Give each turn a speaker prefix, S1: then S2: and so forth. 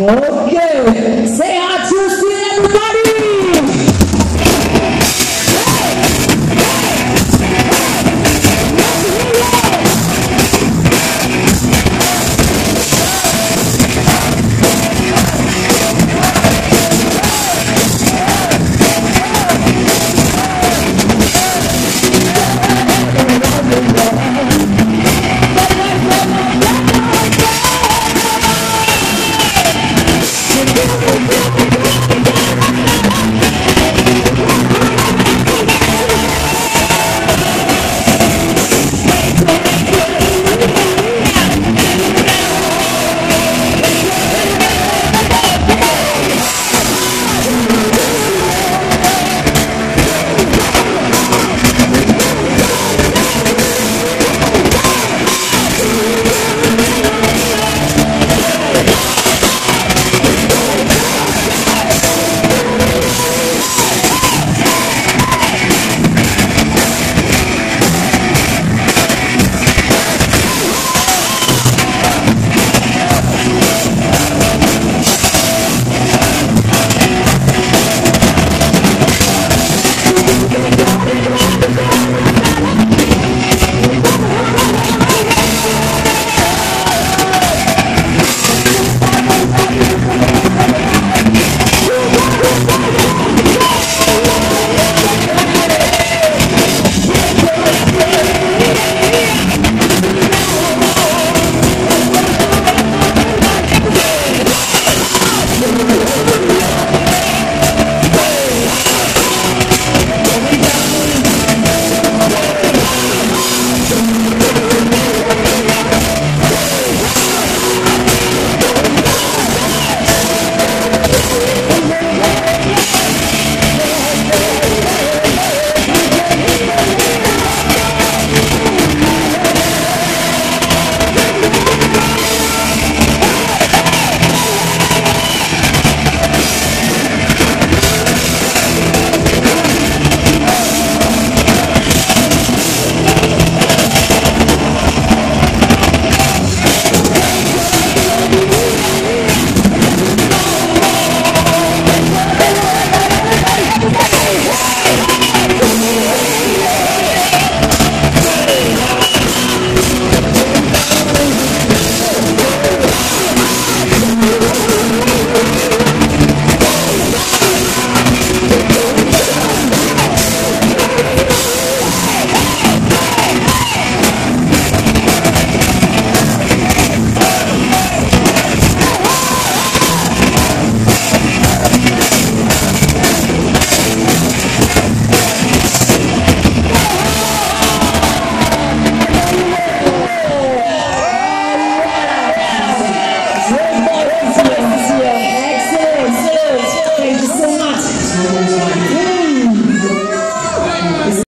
S1: Okay, say hi to see everybody.